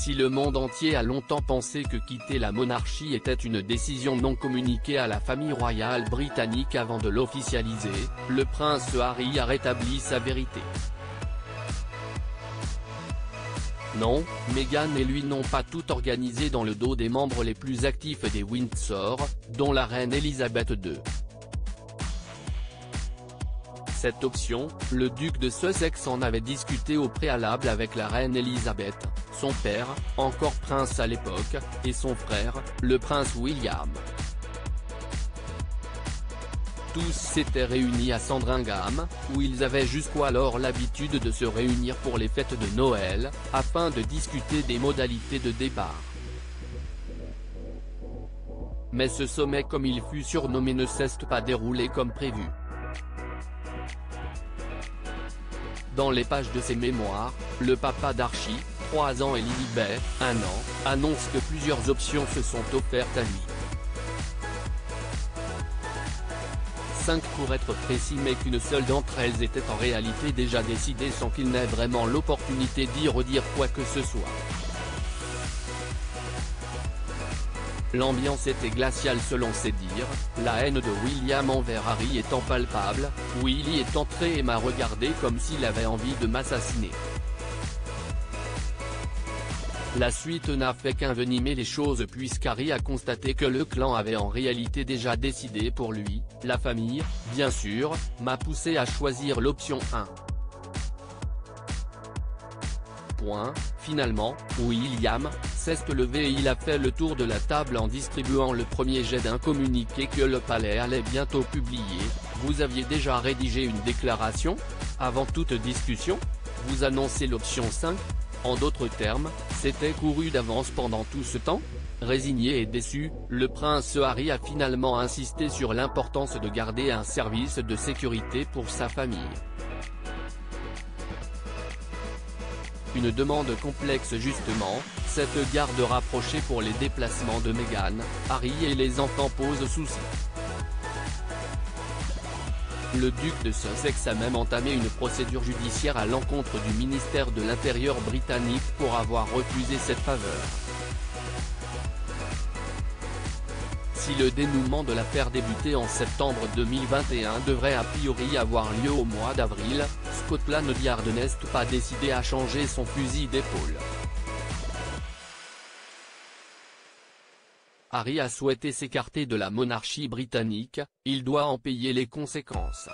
Si le monde entier a longtemps pensé que quitter la monarchie était une décision non communiquée à la famille royale britannique avant de l'officialiser, le prince Harry a rétabli sa vérité. Non, Meghan et lui n'ont pas tout organisé dans le dos des membres les plus actifs des Windsor, dont la reine Elisabeth II. Cette option, le duc de Sussex en avait discuté au préalable avec la reine Elisabeth, son père, encore prince à l'époque, et son frère, le prince William. Tous s'étaient réunis à Sandringham, où ils avaient jusqu'alors l'habitude de se réunir pour les fêtes de Noël, afin de discuter des modalités de départ. Mais ce sommet comme il fut surnommé ne s'est pas déroulé comme prévu. Dans les pages de ses mémoires, le papa d'Archie, 3 ans et Lilibet, 1 an, annonce que plusieurs options se sont offertes à lui. 5 pour être précis mais qu'une seule d'entre elles était en réalité déjà décidée sans qu'il n'ait vraiment l'opportunité d'y redire quoi que ce soit. L'ambiance était glaciale selon ses dires, la haine de William envers Harry étant palpable, Willy est entré et m'a regardé comme s'il avait envie de m'assassiner. La suite n'a fait qu'envenimer les choses puisqu'Harry a constaté que le clan avait en réalité déjà décidé pour lui, la famille, bien sûr, m'a poussé à choisir l'option 1. Finalement, William, s'est levé et il a fait le tour de la table en distribuant le premier jet d'un communiqué que le palais allait bientôt publier. Vous aviez déjà rédigé une déclaration? Avant toute discussion Vous annoncez l'option 5 En d'autres termes, c'était couru d'avance pendant tout ce temps Résigné et déçu, le prince Harry a finalement insisté sur l'importance de garder un service de sécurité pour sa famille. Une demande complexe justement, cette garde rapprochée pour les déplacements de Meghan, Harry et les enfants pose souci. Le duc de Sussex a même entamé une procédure judiciaire à l'encontre du ministère de l'Intérieur britannique pour avoir refusé cette faveur. Si le dénouement de l'affaire débuté en septembre 2021 devrait a priori avoir lieu au mois d'avril, Scotland Yard n'est pas décidé à changer son fusil d'épaule. Harry a souhaité s'écarter de la monarchie britannique, il doit en payer les conséquences.